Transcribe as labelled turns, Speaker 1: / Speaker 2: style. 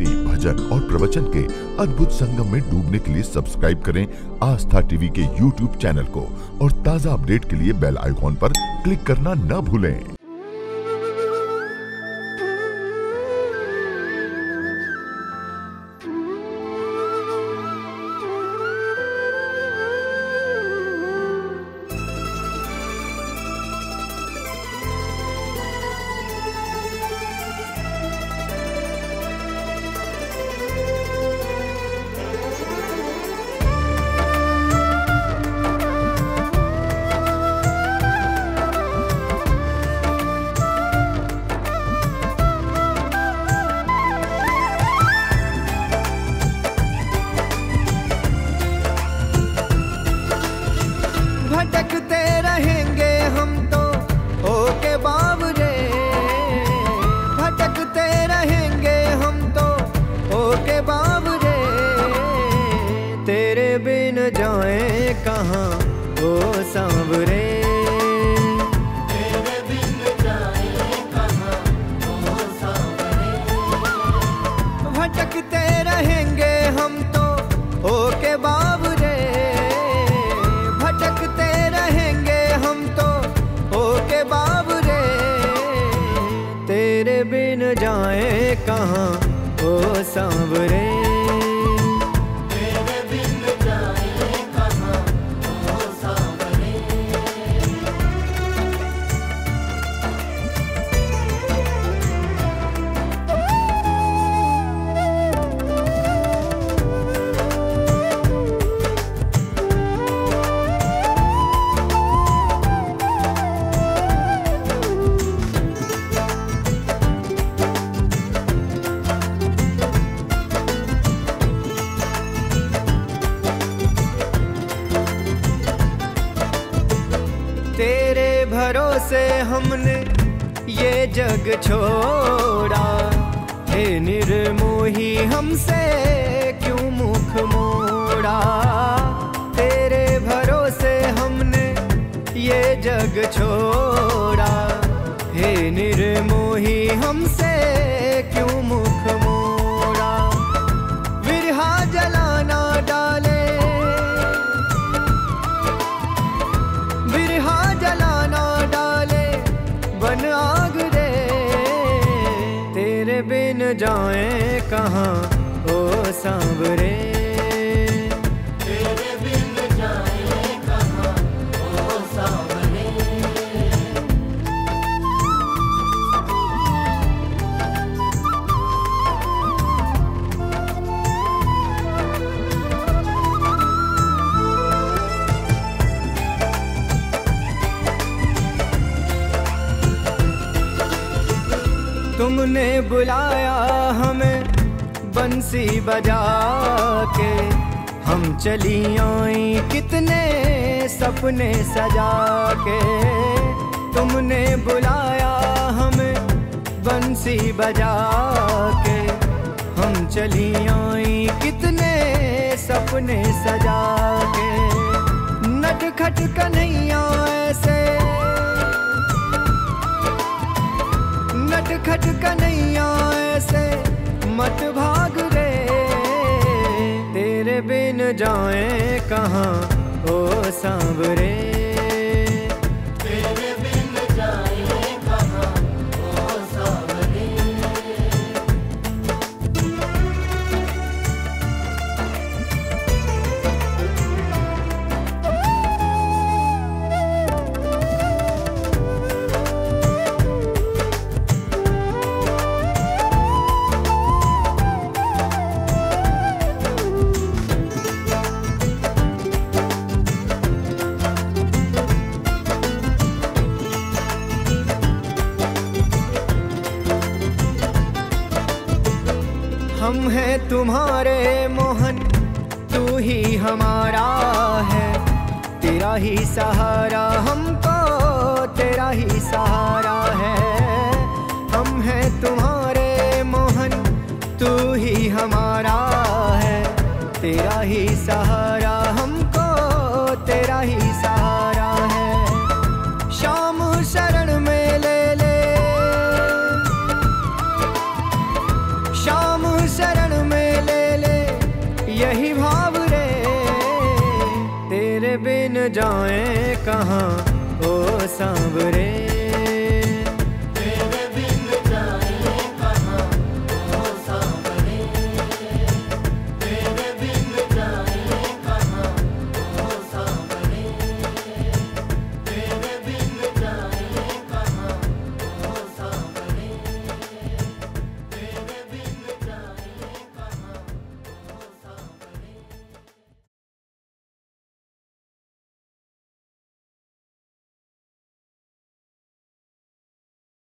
Speaker 1: भक्ति भजन और प्रवचन के अद्भुत संगम में डूबने के लिए सब्सक्राइब करें आस्था टीवी के यूट्यूब चैनल को और ताज़ा अपडेट के लिए बेल आइकॉन पर क्लिक करना न भूलें।
Speaker 2: भटकते रहेंगे हम तो ओके बाबरे भटकते रहेंगे हम तो ओके बाबरे तेरे बिन जाए कहाँ, ओ सांवरे? जाए कहाँ? ओ सांवरे भरोसे हमने ये जग छोड़ा। हे निर्मोही हमसे क्यों मुख मोड़ा? तेरे भरोसे हमने ये जग छोड़ा। हे निर्मोही हमसे जाए कहाँ? ओ सांवरे तुमने बुलाया हमें, बंसी बजा के हम चली आई कितने सपने सजा के तुमने बुलाया हमें, बंसी बजा के हम चली आई कितने सपने सजा के नटखट कन्हैया ऐसे नटखट कन्हैया ऐसे मत भाग रे। तेरे बिन जाए कहाँ ओ सांवरे? हम हैं तुम्हारे मोहन, तू ही हमारा है। तेरा ही सहारा हमको, तेरा ही सहारा है। हम हैं तुम्हारे मोहन, तू ही हमारा है। तेरा ही सहारा जाए। कहाँ ओ सांवरे